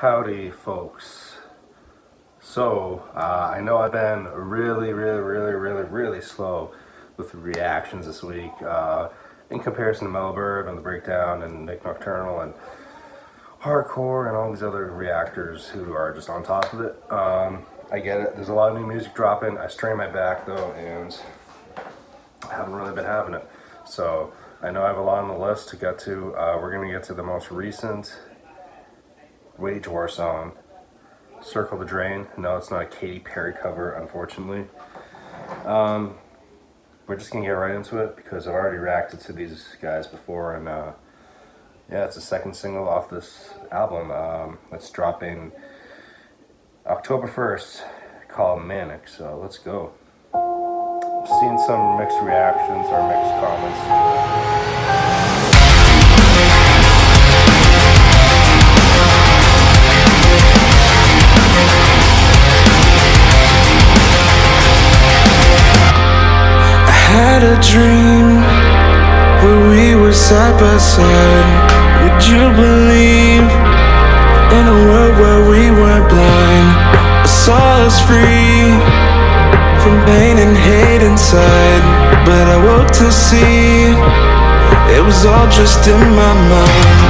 Howdy, folks. So, uh, I know I've been really, really, really, really, really slow with reactions this week uh, in comparison to Melbird and the Breakdown and Nick Nocturnal and Hardcore and all these other reactors who are just on top of it. Um, I get it. There's a lot of new music dropping. I strain my back though, and I haven't really been having it. So, I know I have a lot on the list to get to. Uh, we're going to get to the most recent Wage War song, Circle the Drain. No, it's not a Katy Perry cover, unfortunately. Um, we're just to get right into it because I've already reacted to these guys before, and uh, yeah, it's the second single off this album um, that's dropping October 1st called Manic. So let's go I've seen some mixed reactions or mixed comments. Had a dream where we were side by side. Would you believe in a world where we weren't blind? I saw us free from pain and hate inside But I woke to see It was all just in my mind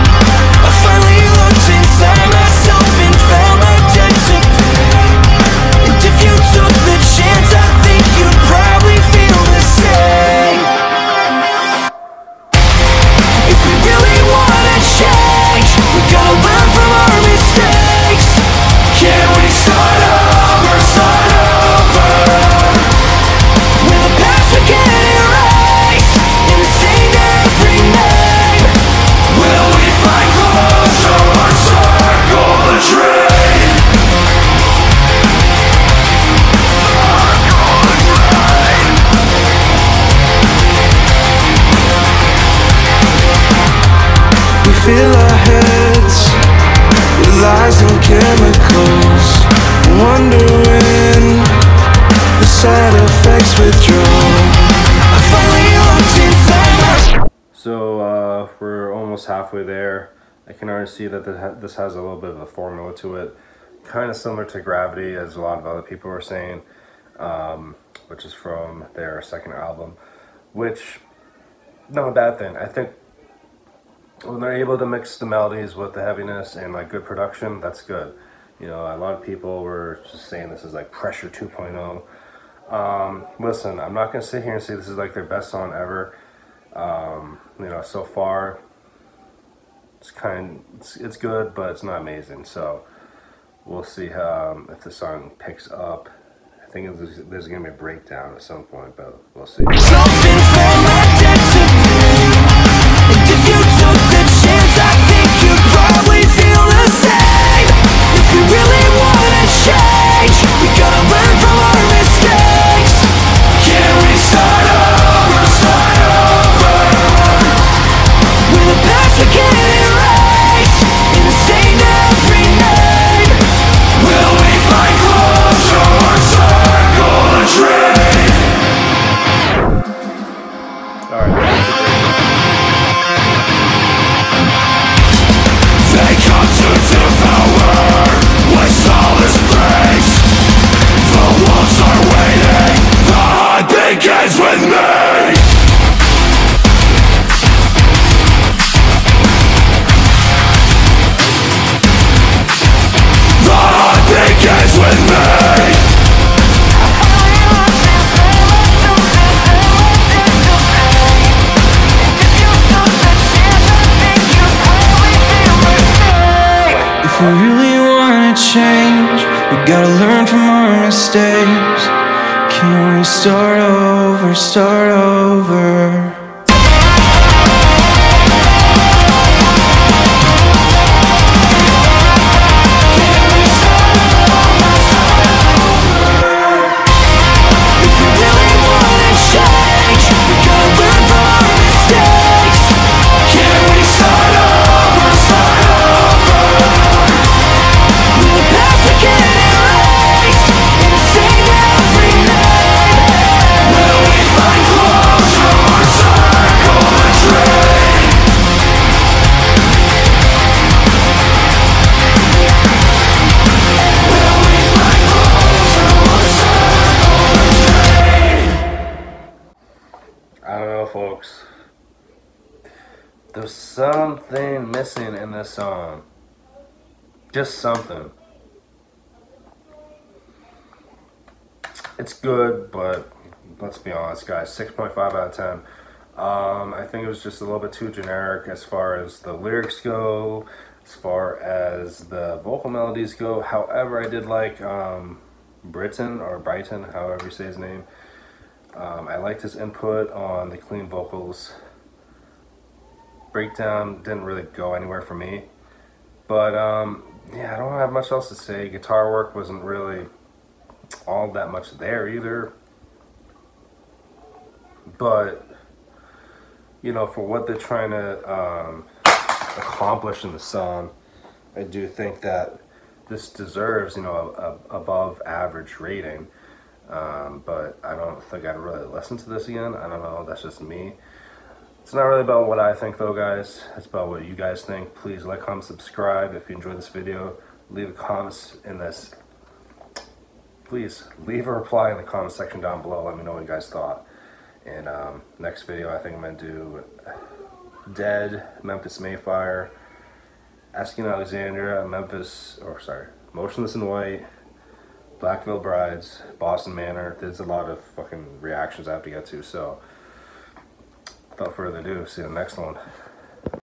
fill our heads with lies and chemicals Wondering the side effects So uh, we're almost halfway there. I can already see that this has a little bit of a formula to it. Kind of similar to Gravity as a lot of other people were saying. Um, which is from their second album. Which, not a bad thing. I think when they're able to mix the melodies with the heaviness and like good production, that's good. You know, a lot of people were just saying this is like Pressure 2.0. Um, listen, I'm not gonna sit here and say this is like their best song ever. Um, you know, so far, it's kind, it's, it's good, but it's not amazing. So we'll see how, um, if the song picks up. I think there's, there's gonna be a breakdown at some point, but we'll see. Gotta learn from our mistakes. Can we start over, start over something missing in this song. Just something. It's good, but let's be honest, guys. 6.5 out of 10. Um, I think it was just a little bit too generic as far as the lyrics go, as far as the vocal melodies go. However, I did like um, Briton or Brighton, however you say his name. Um, I liked his input on the clean vocals. Breakdown didn't really go anywhere for me. But um, yeah, I don't have much else to say. Guitar work wasn't really all that much there either. But you know, for what they're trying to um, accomplish in the song, I do think that this deserves, you know, a, a above average rating. Um, but I don't think I'd really listen to this again. I don't know. That's just me. It's not really about what I think, though, guys. It's about what you guys think. Please like, comment, subscribe if you enjoyed this video. Leave a comment in this. Please leave a reply in the comment section down below. Let me know what you guys thought. And um, next video, I think I'm gonna do Dead, Memphis May Fire, Asking Alexandria, Memphis, or sorry, Motionless in White, Black Veil Brides, Boston Manor. There's a lot of fucking reactions I have to get to. So, without further ado, see you in the next one.